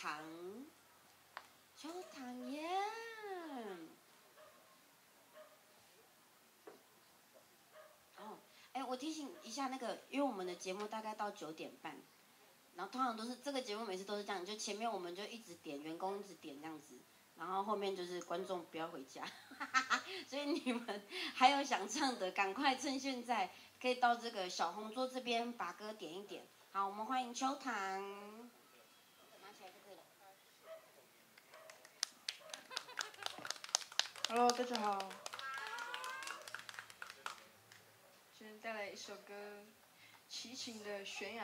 糖，秋堂耶！哦，哎，我提醒一下那个，因为我们的节目大概到九点半，然后通常都是这个节目每次都是这样，就前面我们就一直点员工一直点这样子，然后后面就是观众不要回家，所以你们 还有想唱的，赶快趁现在可以到这个小红桌这边把歌点一点。好，我们欢迎秋糖。拿起来就可以了。Hello，大家好。今天带来一首歌，齐秦的《悬崖》。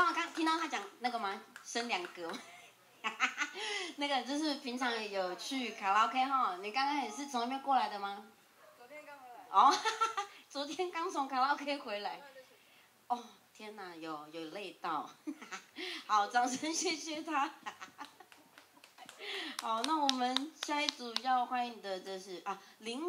刚刚刚听到他讲那个吗？生两格吗？那个就是平常有去卡拉 OK 哈，你刚刚也是从那边过来的吗？昨天刚回来。哦，昨天刚从卡拉 OK 回来。哦，天哪，有有累到。好，掌声谢谢他。好，那我们下一组要欢迎的就是啊林。